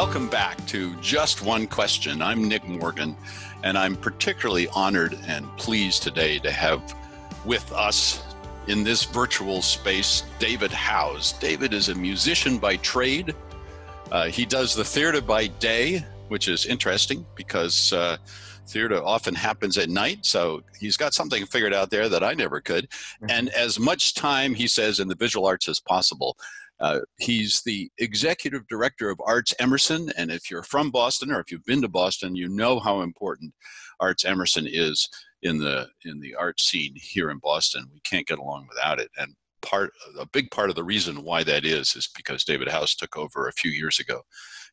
welcome back to Just One Question. I'm Nick Morgan, and I'm particularly honored and pleased today to have with us in this virtual space David Howse. David is a musician by trade. Uh, he does the theater by day, which is interesting because uh, theater often happens at night. So he's got something figured out there that I never could. Mm-hmm. And as much time, he says, in the visual arts as possible. Uh, he's the executive director of Arts Emerson, and if you're from Boston or if you've been to Boston, you know how important Arts Emerson is in the in the art scene here in Boston. We can't get along without it, and part a big part of the reason why that is is because David Howse took over a few years ago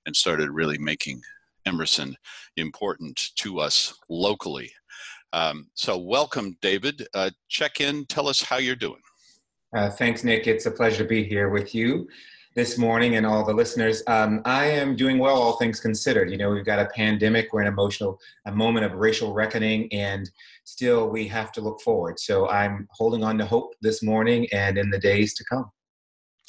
and started really making Emerson important to us locally. Um, so, welcome, David. Uh, check in. Tell us how you're doing. Uh, thanks, Nick. It's a pleasure to be here with you this morning and all the listeners. Um, I am doing well, all things considered. You know, we've got a pandemic, we're in emotional, a moment of racial reckoning, and still we have to look forward. So I'm holding on to hope this morning and in the days to come.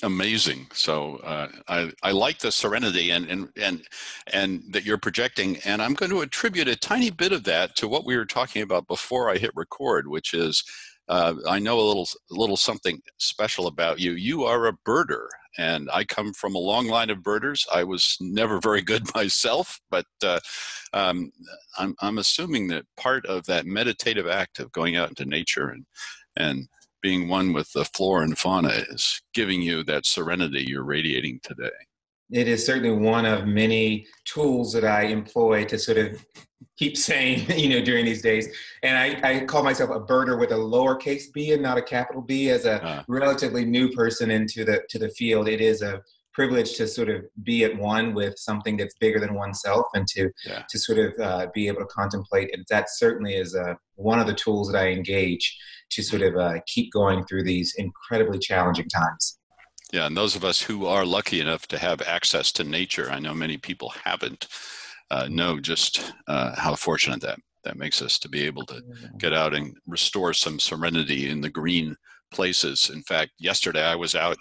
Amazing. So uh, I, I like the serenity and, and and and that you're projecting, and I'm going to attribute a tiny bit of that to what we were talking about before I hit record, which is uh, I know a little little something special about you. You are a birder, and I come from a long line of birders. I was never very good myself, but uh, um, I'm I'm assuming that part of that meditative act of going out into nature and and being one with the flora and fauna is giving you that serenity you're radiating today. It is certainly one of many tools that I employ to sort of keep saying, you know, during these days. And I, I call myself a birder with a lowercase b and not a capital B. As a uh. relatively new person into the to the field, it is a privilege to sort of be at one with something that's bigger than oneself and to yeah. to sort of uh, be able to contemplate. And that certainly is uh, one of the tools that I engage to sort of uh, keep going through these incredibly challenging times. Yeah, and those of us who are lucky enough to have access to nature, I know many people haven't uh, know just uh, how fortunate that that makes us to be able to get out and restore some serenity in the green places. In fact, yesterday I was out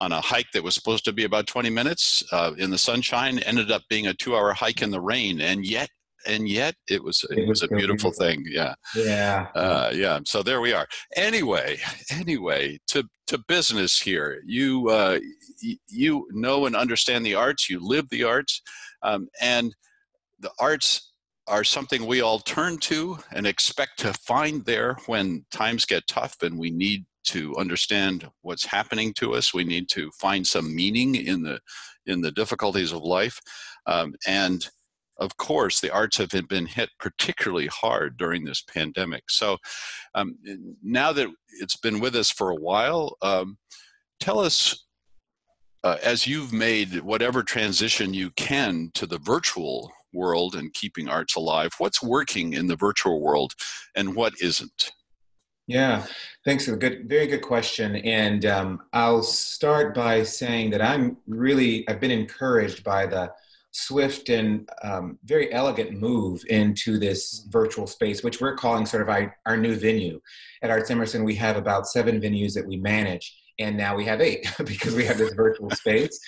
on a hike that was supposed to be about 20 minutes uh, in the sunshine, ended up being a two-hour hike in the rain, and yet and yet it was it, was, a beautiful, beautiful, thing yeah. Yeah. Uh, yeah so there we are. Anyway anyway to to business here. You uh, you know and understand the arts you live the arts um, and the arts are something we all turn to and expect to find there when times get tough and we need to understand what's happening to us. We need to find some meaning in the in the difficulties of life, um, and of course, the arts have been hit particularly hard during this pandemic. So, um, now that it's been with us for a while, um, tell us uh, as you've made whatever transition you can to the virtual world and keeping arts alive, what's working in the virtual world and what isn't? Yeah, thanks the good, very good question. And um, I'll start by saying that I'm really, I've been encouraged by the swift and um, very elegant move into this virtual space, which we're calling sort of our, our new venue. At Arts Emerson, we have about seven venues that we manage and now we have eight because we have this virtual space.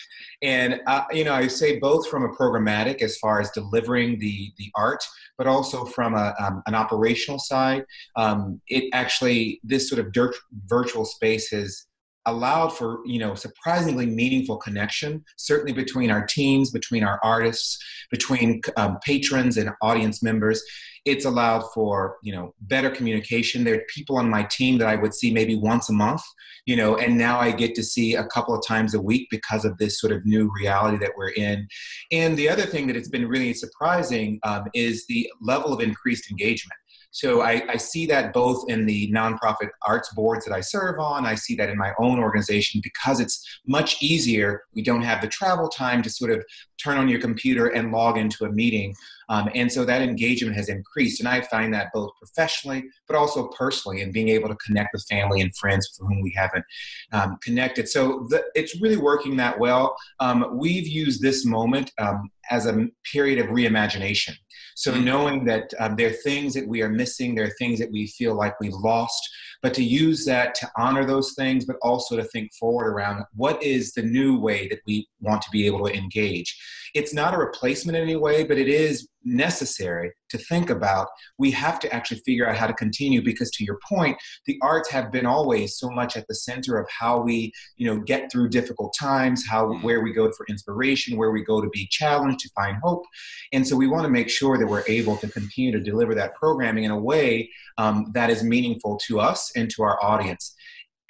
And uh, you know i say both from a programmatic as far as delivering the the art but also from a, um, an operational side. Um, it actually this sort of dirt, virtual space has allowed for you know surprisingly meaningful connection certainly between our teams between our artists between um, patrons and audience members. It's allowed for you know better communication. There are people on my team that i would see maybe once a month you know and now i get to see a couple of times a week because of this sort of new reality that we're in. And the other thing that it's been really surprising um, is the level of increased engagement so I, I, see that both in the nonprofit arts boards that I serve on. I see that in my own organization because it's much easier. We don't have the travel time to sort of turn on your computer and log into a meeting. Um, and so that engagement has increased. And I find that both professionally, but also personally, in being able to connect with family and friends for whom we haven't um, connected. So the, it's really working that well. Um, we've used this moment um, as a period of reimagination. So mm-hmm. knowing that um, there are things that we are missing, there are things that we feel like we've lost, but to use that to honor those things, but also to think forward around what is the new way that we want to be able to engage. It's not a replacement in any way, but it is necessary to think about. We have to actually figure out how to continue because, to your point, the arts have been always so much at the center of how we, you know, get through difficult times, how mm-hmm. where we go for inspiration, where we go to be challenged, to find hope, and so we want to make sure that we're able to continue to deliver that programming in a way um, that is meaningful to us and to our audience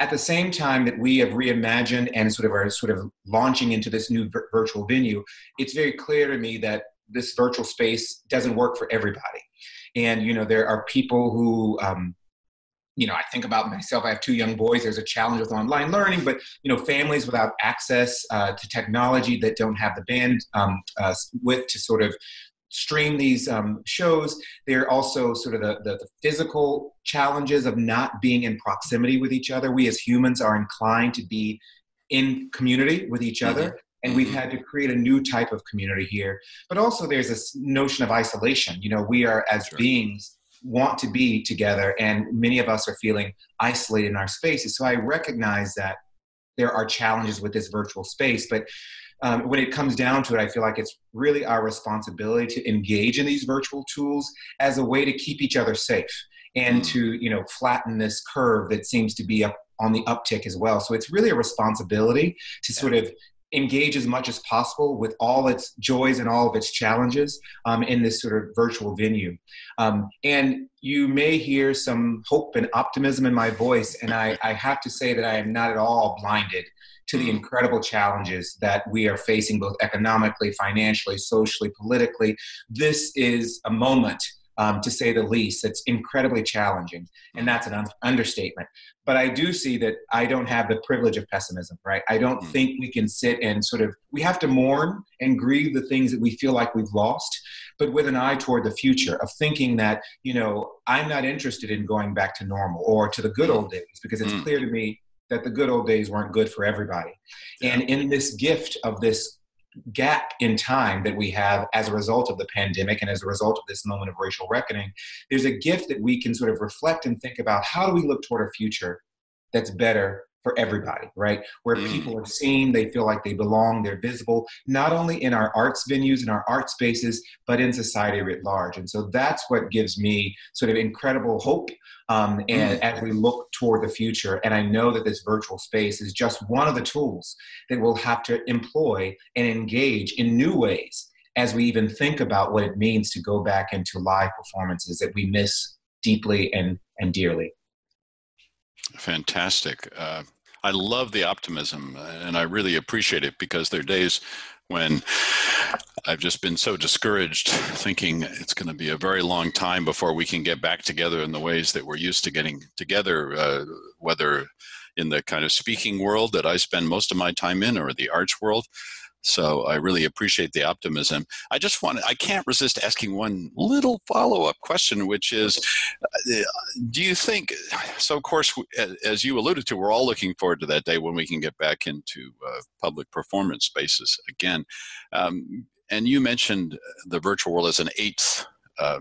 at the same time that we have reimagined and sort of are sort of launching into this new vir- virtual venue, it's very clear to me that this virtual space doesn't work for everybody. And you know, there are people who um, you know, I think about myself. I have two young boys. There's a challenge with online learning, but you know, families without access uh, to technology that don't have the bandwidth um, uh, to sort of stream these um, shows. They're also sort of the, the, the, physical challenges of not being in proximity with each other. We as humans are inclined to be in community with each other. Mm-hmm. And we've had to create a new type of community here. But also, there's this notion of isolation. You know, we are as sure. beings want to be together, and many of us are feeling isolated in our spaces. So I recognize that there are challenges with this virtual space, but um, when it comes down to it, I feel like it's really our responsibility to engage in these virtual tools as a way to keep each other safe and mm. to you know flatten this curve that seems to be up on the uptick as well. So it's really a responsibility to sort of engage as much as possible with all its joys and all of its challenges um, in this sort of virtual venue. Um, and you may hear some hope and optimism in my voice, and I, I have to say that I am not at all blinded to the incredible challenges that we are facing, both economically, financially, socially, politically. This is a moment. Um, to say the least. It's incredibly challenging, and that's an un- understatement. But I do see that I don't have the privilege of pessimism, right? I don't mm. think we can sit and sort of, we have to mourn and grieve the things that we feel like we've lost, but with an eye toward the future of thinking that, you know, I'm not interested in going back to normal or to the good old days because it's mm. clear to me that the good old days weren't good for everybody. Yeah. And in this gift of this gap in time that we have as a result of the pandemic and as a result of this moment of racial reckoning, there's a gift that we can sort of reflect and think about how do we look toward a future that's better for everybody, right? Where mm. people are seen, they feel like they belong, they're visible, not only in our arts venues and our art spaces, but in society writ large. And so that's what gives me sort of incredible hope um, and mm. as we look toward the future. And I know that this virtual space is just one of the tools that we'll have to employ and engage in new ways as we even think about what it means to go back into live performances that we miss deeply and, and dearly. Fantastic. Uh, I love the optimism and I really appreciate it because there are days when I've just been so discouraged thinking it's going to be a very long time before we can get back together in the ways that we're used to getting together, uh, whether in the kind of speaking world that I spend most of my time in or the arts world. So I really appreciate the optimism. I just want I can't resist asking one little follow up question, which is uh, do you think, so of course, as you alluded to, we're all looking forward to that day when we can get back into uh, public performance spaces again. Um, and you mentioned the virtual world as an eighth. Uh,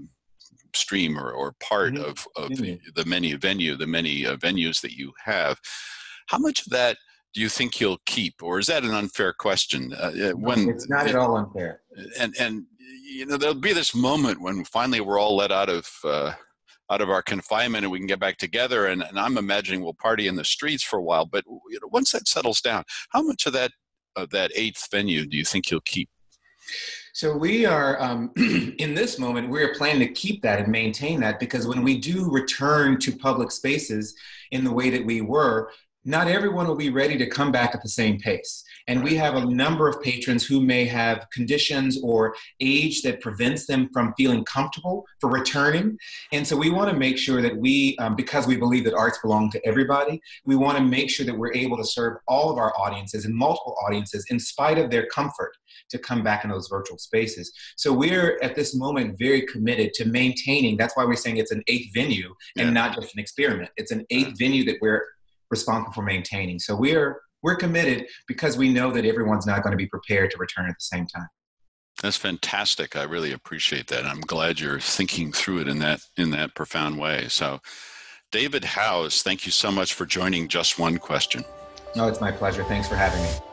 stream or, or part mm-hmm. of, of mm-hmm. the many venue the many uh, venues that you have how much of that do you think he'll keep, or is that an unfair question? Uh, uh when it's not at all unfair. And and you know there'll be this moment when finally we're all let out of uh, out of our confinement and we can get back together. And, and I'm imagining we'll party in the streets for a while. But you know, once that settles down, how much of that of that eighth venue do you think you'll keep? So we are um, in this moment. We are planning to keep that and maintain that because when we do return to public spaces in the way that we were, not everyone will be ready to come back at the same pace. And we have a number of patrons who may have conditions or age that prevents them from feeling comfortable for returning. And so we want to make sure that we, um, because we believe that arts belong to everybody, we want to make sure that we're able to serve all of our audiences and multiple audiences in spite of their comfort to come back in those virtual spaces. So we're at this moment very committed to maintaining. That's why we're saying it's an eighth venue and yeah. not just an experiment. It's an eighth venue that we're responsible for maintaining. So we're we're committed because we know that everyone's not going to be prepared to return at the same time. That's fantastic. I really appreciate that. I'm glad you're thinking through it in that in that profound way. So David Howse, thank you so much for joining Just One Question. No, it's my pleasure. Thanks for having me.